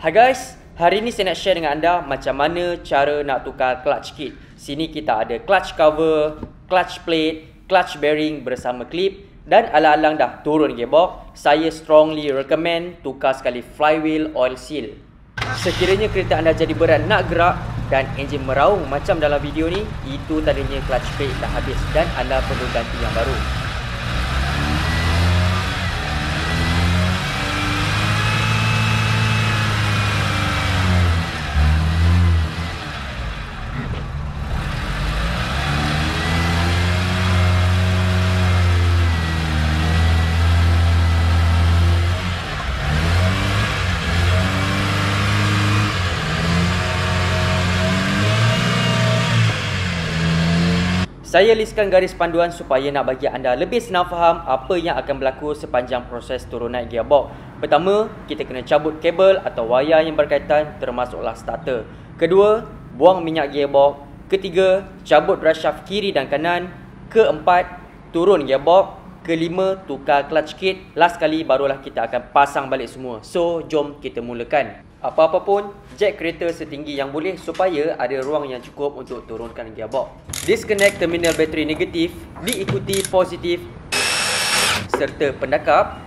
Hai guys, hari ni saya nak share dengan anda macam mana cara nak tukar clutch kit. Sini kita ada clutch cover, clutch plate, clutch bearing bersama clip dan alang-alang dah turun gearbox, saya strongly recommend tukar sekali flywheel oil seal. Sekiranya kereta anda jadi berat nak gerak dan enjin meraung macam dalam video ni, itu tadinya clutch plate dah habis dan anda perlu ganti yang baru. Saya listkan garis panduan supaya nak bagi anda lebih senang faham apa yang akan berlaku sepanjang proses turun naik gearbox. Pertama, kita kena cabut kabel atau wayar yang berkaitan termasuklah starter. Kedua, buang minyak gearbox. Ketiga, cabut drive shaft kiri dan kanan. Keempat, turun gearbox. Kelima, tukar clutch kit. Last kali barulah kita akan pasang balik semua. So, jom kita mulakan. Apa-apa pun, jack kereta setinggi yang boleh supaya ada ruang yang cukup untuk turunkan gearbox. Disconnect terminal bateri negatif, diikuti positif serta pendakap.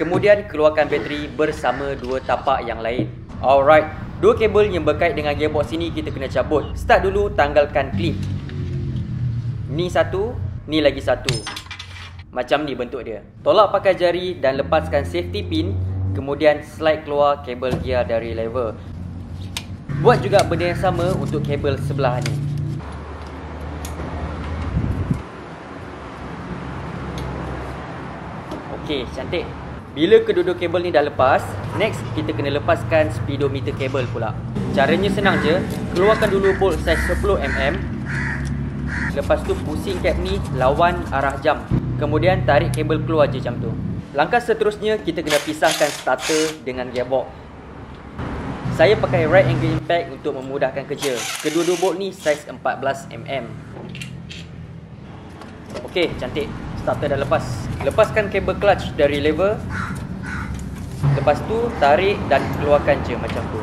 Kemudian keluarkan bateri bersama dua tapak yang lain. Alright, dua kabel yang berkait dengan gearbox ini kita kena cabut. Start dulu tanggalkan clip. Ni satu, ni lagi satu. Macam ni bentuk dia. Tolak pakai jari dan lepaskan safety pin Kemudian slide keluar kabel gear dari lever. Buat juga benda yang sama untuk kabel sebelah ni. Okey, cantik. Bila kedua-dua kabel ni dah lepas, next kita kena lepaskan speedometer kabel pula. Caranya senang je. Keluarkan dulu bolt saiz 10mm. Lepas tu pusing cap ni lawan arah jam. Kemudian tarik kabel keluar je macam tu. Langkah seterusnya kita kena pisahkan starter dengan gearbox. Saya pakai right angle impact untuk memudahkan kerja. Kedua-dua bolt ni saiz 14mm. Okey, cantik. Starter dah lepas. Lepaskan kabel clutch dari lever. Lepas tu tarik dan keluarkan je macam tu.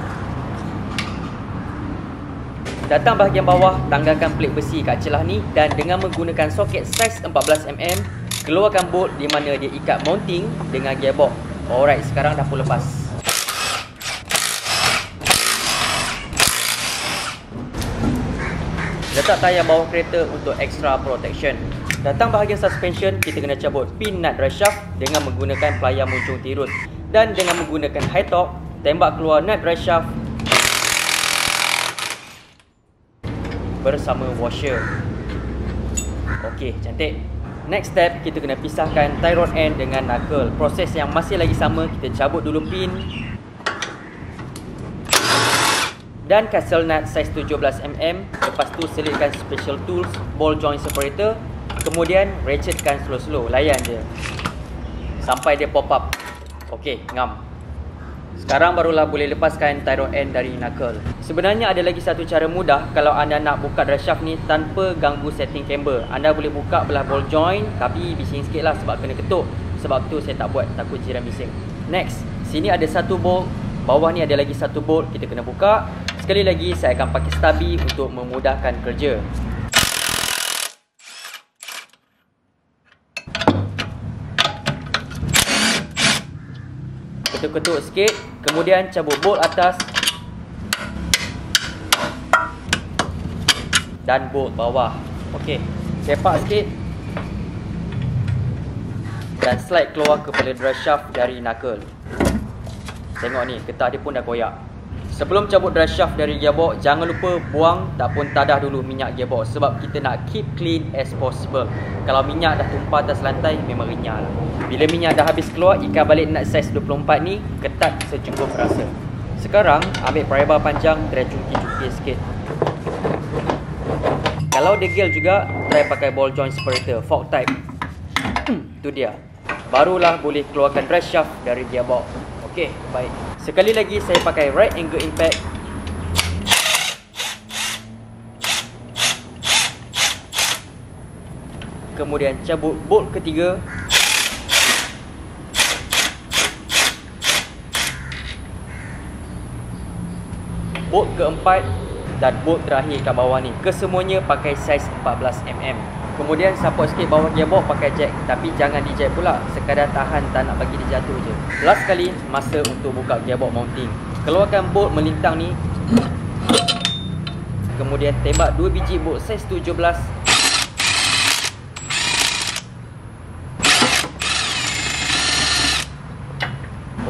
Datang bahagian bawah, tanggalkan plate besi kat celah ni dan dengan menggunakan soket saiz 14mm Keluarkan bolt di mana dia ikat mounting dengan gearbox. Alright, sekarang dah pun lepas. Letak tayar bawah kereta untuk extra protection. Datang bahagian suspension, kita kena cabut pin nut drive shaft dengan menggunakan pelayar muncung tirus. Dan dengan menggunakan high top, tembak keluar nut drive shaft bersama washer. Okey, cantik. Next step, kita kena pisahkan tie rod end dengan knuckle. Proses yang masih lagi sama, kita cabut dulu pin. Dan castle nut saiz 17mm. Lepas tu selitkan special tools, ball joint separator. Kemudian ratchetkan slow-slow, layan je. Sampai dia pop up. Okay, ngam. Sekarang barulah boleh lepaskan rod end dari knuckle. Sebenarnya ada lagi satu cara mudah kalau anda nak buka drive shaft ni tanpa ganggu setting camber. Anda boleh buka belah ball joint tapi bising sikit lah sebab kena ketuk. Sebab tu saya tak buat takut jiran bising. Next, sini ada satu bolt. Bawah ni ada lagi satu bolt kita kena buka. Sekali lagi saya akan pakai stubby untuk memudahkan kerja. Ketuk-ketuk sikit. Kemudian cabut bolt atas. Dan bolt bawah. Okey Sepak sikit. Dan slide keluar kepada drive shaft dari knuckle. Tengok ni Getah dia pun dah koyak Sebelum cabut drive shaft dari gearbox, jangan lupa buang tak pun tadah dulu minyak gearbox sebab kita nak keep clean as possible. Kalau minyak dah tumpah atas lantai, memang renyah lah. Bila minyak dah habis keluar, ikan balik nut size 24 ni ketat secukup rasa. Sekarang, ambil pry panjang, try cungkil-cungkil sikit. Kalau degil juga, try pakai ball joint separator, fork type. tu dia. Barulah boleh keluarkan drive shaft dari gearbox. Okey, baik. Sekali lagi saya pakai right angle impact Kemudian cabut bolt ketiga bolt keempat dan bolt terakhir kat bawah ni. Kesemuanya pakai saiz 14mm. Kemudian support sikit bawah gearbox pakai jack tapi jangan di jack pula. Sekadar tahan tak nak bagi dia jatuh je. Last kali masa untuk buka gearbox mounting. Keluarkan bolt melintang ni. Kemudian tembak 2 biji bolt saiz 17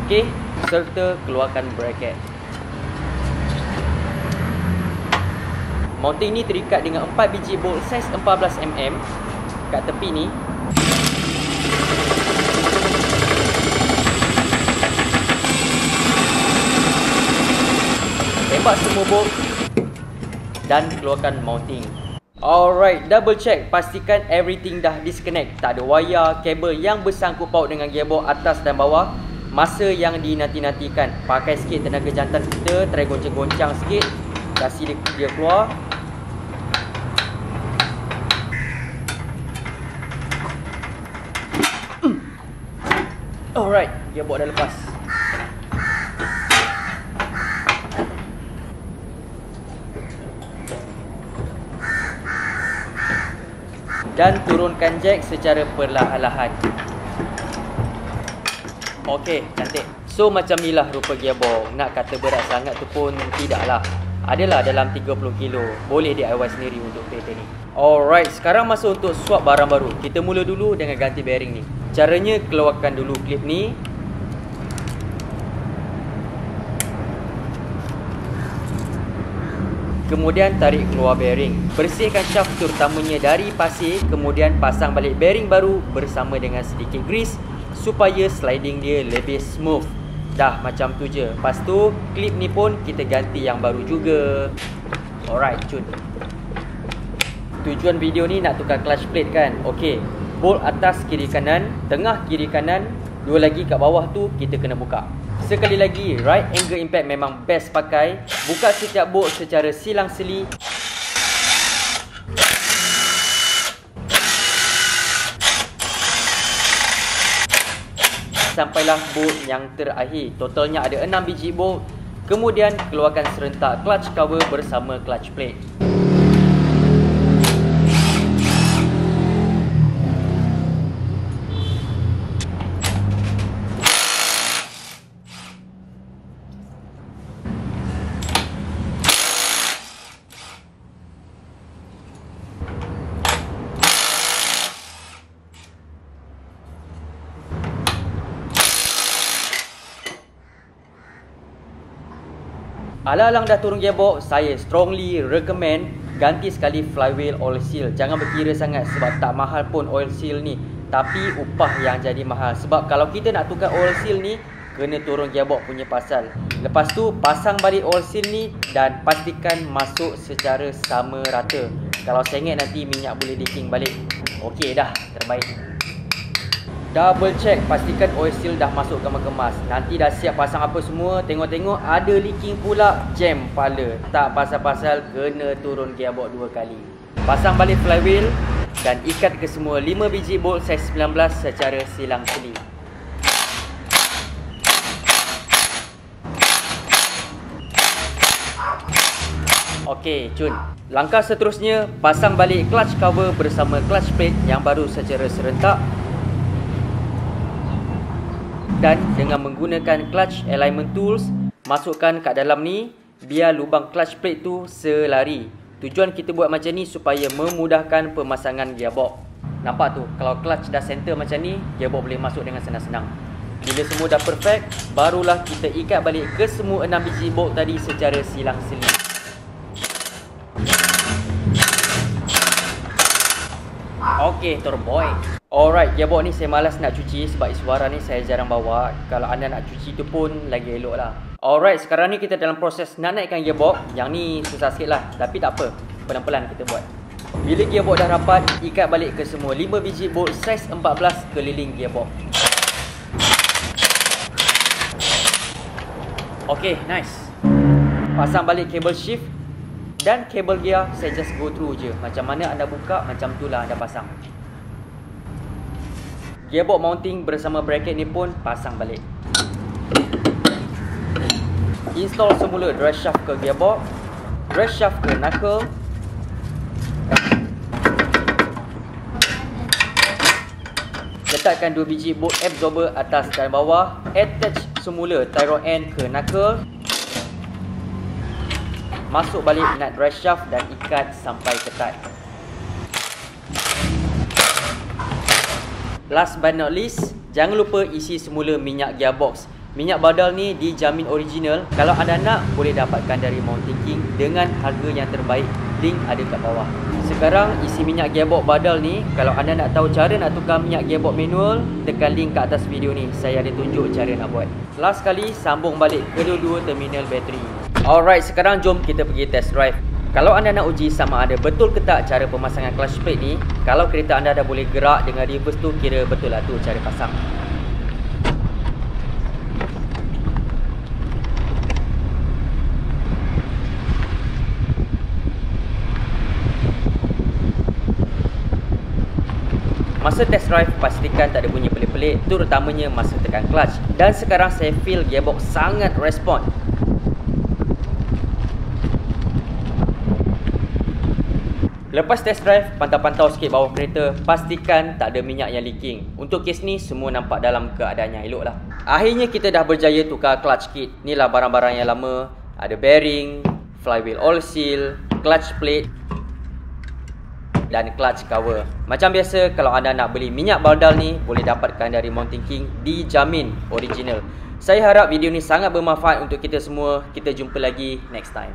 Okey, serta keluarkan bracket. Mounting ni terikat dengan 4 biji bolt saiz 14mm kat tepi ni. Tembak semua bolt dan keluarkan mounting. Alright, double check pastikan everything dah disconnect. Tak ada wayar, kabel yang bersangkut paut dengan gearbox atas dan bawah masa yang dinanti-nantikan pakai sikit tenaga jantan kita try goncang-goncang sikit kasih dia, dia keluar alright dia buat dah lepas dan turunkan jack secara perlahan-lahan Okey, cantik. So macam inilah rupa gearbox. Nak kata berat sangat tu pun tidaklah. Adalah dalam 30 kilo. Boleh DIY sendiri untuk kereta ni. Alright, sekarang masa untuk swap barang baru. Kita mula dulu dengan ganti bearing ni. Caranya keluarkan dulu klip ni. Kemudian tarik keluar bearing. Bersihkan shaft terutamanya dari pasir. Kemudian pasang balik bearing baru bersama dengan sedikit grease supaya sliding dia lebih smooth. Dah macam tu je. Lepas tu clip ni pun kita ganti yang baru juga. Alright, cun. Tujuan video ni nak tukar clutch plate kan? Okey. Bolt atas kiri kanan, tengah kiri kanan, dua lagi kat bawah tu kita kena buka. Sekali lagi, right angle impact memang best pakai. Buka setiap bolt secara silang-seli sampailah bolt yang terakhir. Totalnya ada 6 biji bolt. Kemudian keluarkan serentak clutch cover bersama clutch plate. Alang-alang dah turun gearbox, saya strongly recommend ganti sekali flywheel oil seal. Jangan berkira sangat sebab tak mahal pun oil seal ni. Tapi upah yang jadi mahal. Sebab kalau kita nak tukar oil seal ni, kena turun gearbox punya pasal. Lepas tu, pasang balik oil seal ni dan pastikan masuk secara sama rata. Kalau sengit nanti minyak boleh leaking balik. Okey dah, terbaik. Double check pastikan oil seal dah masuk kemas-kemas. Nanti dah siap pasang apa semua, tengok-tengok ada leaking pula, jam pala. Tak pasal-pasal kena turun gearbox dua kali. Pasang balik flywheel dan ikat ke semua 5 biji bolt saiz 19 secara silang-seli. Okey, cun. Langkah seterusnya, pasang balik clutch cover bersama clutch plate yang baru secara serentak dan dengan menggunakan clutch alignment tools masukkan kat dalam ni biar lubang clutch plate tu selari. Tujuan kita buat macam ni supaya memudahkan pemasangan gearbox. Nampak tu? Kalau clutch dah center macam ni gearbox boleh masuk dengan senang-senang. Bila semua dah perfect barulah kita ikat balik ke semua 6 biji bolt tadi secara silang-siling Okay, turboy. Alright, gearbox ni saya malas nak cuci sebab suara ni saya jarang bawa. Kalau anda nak cuci tu pun lagi elok lah. Alright, sekarang ni kita dalam proses nak naikkan gearbox. Yang ni susah sikit lah. Tapi tak apa. Pelan-pelan kita buat. Bila gearbox dah rapat, ikat balik ke semua 5 biji bolt saiz 14 keliling gearbox. Okay, nice. Pasang balik kabel shift dan kabel gear saya just go through je. Macam mana anda buka, macam tu lah anda pasang. Gearbox mounting bersama bracket ni pun pasang balik. Install semula drive shaft ke gearbox, drive shaft ke knuckle. Letakkan dua biji bolt absorber atas dan bawah. Attach semula tyro end ke knuckle. Masuk balik nut drive shaft dan ikat sampai ketat. Last but not least, jangan lupa isi semula minyak gearbox. Minyak badal ni dijamin original. Kalau anda nak, boleh dapatkan dari Mountain King dengan harga yang terbaik. Link ada kat bawah. Sekarang isi minyak gearbox badal ni, kalau anda nak tahu cara nak tukar minyak gearbox manual, tekan link kat atas video ni. Saya ada tunjuk cara nak buat. Last kali, sambung balik kedua-dua terminal bateri. Alright, sekarang jom kita pergi test drive. Kalau anda nak uji sama ada betul ke tak cara pemasangan clutch plate ni, kalau kereta anda dah boleh gerak dengan reverse tu, kira betul lah tu cara pasang. Masa test drive, pastikan tak ada bunyi pelik-pelik Terutamanya masa tekan clutch Dan sekarang saya feel gearbox sangat respon Lepas test drive, pantau-pantau sikit bawah kereta Pastikan tak ada minyak yang leaking Untuk kes ni, semua nampak dalam keadaan yang elok lah Akhirnya kita dah berjaya tukar clutch kit Inilah barang-barang yang lama Ada bearing, flywheel oil seal, clutch plate dan clutch cover. Macam biasa kalau anda nak beli minyak baldal ni boleh dapatkan dari Mountain King dijamin original. Saya harap video ni sangat bermanfaat untuk kita semua. Kita jumpa lagi next time.